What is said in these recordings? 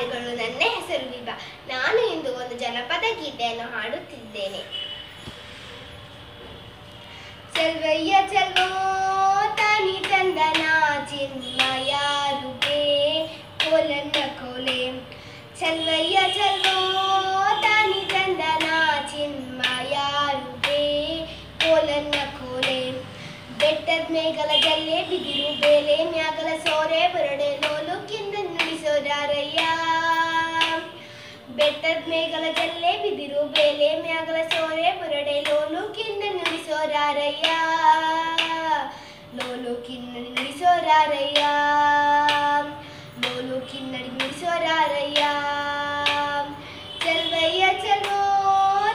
ನಮಸ್ಕಾರಗಳು ನನ್ನ ಹೆಸರು ವಿಭಾ. ನಾನು ಇಂದು ಒಂದು ಜನಪದ ಗೀತೆಯನ್ನು ಹಾಡುತ್ತಿದ್ದೇನೆ. ಚಲ್ವಯ್ಯ ಚಲ್ವೋ, ತಾನಿ ಚಂದನ ಚಿನ್ಮಯ ರೂಪೇ ಕೋಲನ್ನ ಕೋಲೆ. ಚಲ್ವಯ್ಯ ಚಲ್ವೋ, ತಾನಿ ಚಂದನ ಚಿನ್ಮಯ ರೂಪೇ ಕೋಲನ್ನ ಕೋಲೆ. ಬೆಟ್ಟದ ಮೇಗಲ ಜಲ್ಲೆ ಬಿದಿರು ಬೇಲೆ, ಮ್ಯಾಗಲ ಸೋರೆ ಬರಡೆ ಬೆಟ್ಟದ ಜಲ್ಲೆ ಬಿದಿರು, ಬೇಲೆ ಮ್ಯಾಗಲ ಸೋರೆ, ಬುರಡೆ ಲೋಲು ಕಿನ್ನ ನುಡಿಸೋರಾರಯ್ಯ. ಲೋಲು ಕಿನ್ನ ನುಡಿಸೋರಾರಯ್ಯ. ಲೋಲು ಕಿನ್ನ ನುಡಿಸೋರಾರಯ್ಯ. ಚಲ್ವಯ್ಯ ಚಲೋ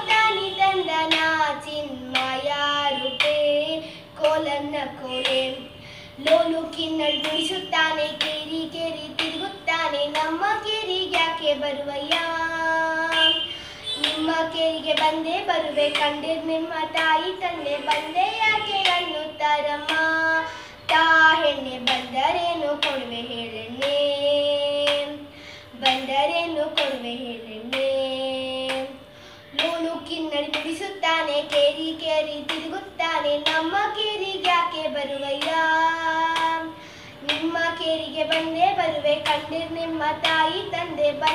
ತಾನಿ ತಂದನ ಚಿನ್ಮಯ ರೂಪೇ, ಕೋಲನ್ನ ಕೋಲೆ. ಲೋಲು ಕಿನ್ನಡಿ ನುಡಿಸುತ್ತಾನೆ, ಕೇರಿ ಕೇರಿ ತಿರುಗುತ್ತಾನೆ, ನಮ್ಮ ಕೇರಿಗೆ ಯಾಕೆ ಬರುವಯ್ಯ? ಕೇರಿಗೆ ಬಂದೇ ಬರುವೆ, ಕಂಡಿರ್ ನಿಮ್ಮ ತಾಯಿ ತಂದೆ ಬಂದೆ ಯಾಕೆ ಅನ್ನುತ್ತಾರಮ್ಮ? ತಾ ಹೆಣ್ಣೆ ಬಂದರೇನು ಕೊಡುವೆ ಹೇಳೆಣ್ಣೆ? ಬಂದರೇನು ಕೊಡುವೆ ಹೇಳೆಣ್ಣೆ? ಲೋಲು ಕಿನ್ನಡಿ ನುಡಿಸುತ್ತಾನೆ ಕೇರಿ ಕೇರಿ ತಿರುಗುತ್ತಾನೆ, ನಮ್ಮ ಕೇರಿಗೆ ಯಾಕೆ ಬರುವಯ್ಯ? ನಿಮ್ಮ ಕೇರಿಗೆ ಬಂದೇ ಬರುವೆ, ಕಂಡಿರ್ ನಿಮ್ಮ ತಾಯಿ ತಂದೆ ಬಂದೆ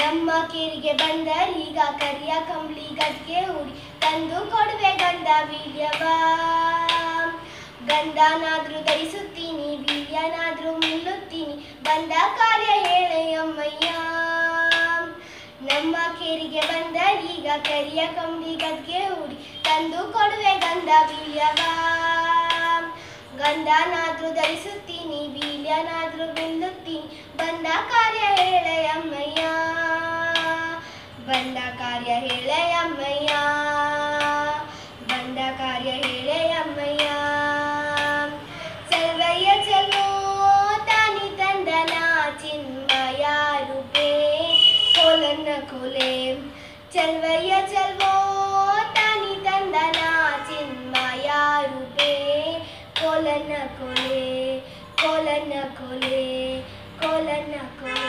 ನಮ್ಮ ಕೇರಿಗೆ ಬಂದರೀಗ ಕರಿಯ ಕಂಬಳಿ ಗದ್ಗೆ ಹೂಡಿ ತಂದು ಕೊಡುವೆ ಗಂಧ ವೀರ್ಯವ. ಗಂಧನಾದ್ರೂ ಧರಿಸುತ್ತೀನಿ, ವೀರ್ಯನಾದ್ರೂ ನಿಲ್ಲುತ್ತೀನಿ ಬಂದ ಕಾರ್ಯ ಹೇಳೆಯಮ್ಮಯ್ಯ ನಮ್ಮ ಕೇರಿಗೆ ಬಂದರೀಗ ಕರಿಯ ಕಂಬಳಿ ಗದ್ಗೆ ಹೂಡಿ ತಂದು ಕೊಡುವೆ ಗಂಧ ವೀರ್ಯವ. ಗಂಧನಾದ್ರೂ ಧರಿಸುತ್ತೀನಿ ವೀರ್ಯನಾದ್ರೂ ನಿಲ್ಲುತ್ತೀನಿ ಬಂದ ಕಾರ್ಯ ಹೇಳೆಯಮ್ಮಯ್ಯ ಬಂದ ಕಾರ್ಯ ಹೇಳೆಯಮ್ಮಯ್ಯ ಬಂದ ಕಾರ್ಯ ಹೇಳೆಯಮ್ಮಯ್ಯ ಚಲ್ವಯ್ಯ ಚಲೋ ತಾನಿ ತಂದನ ಚಿನ್ಮಯ ರೂಪೇ ಕೋಲನ್ನ ಕೋಲೆ ಚಲ್ವಯ್ಯ ಚಲ್ವೋ 价格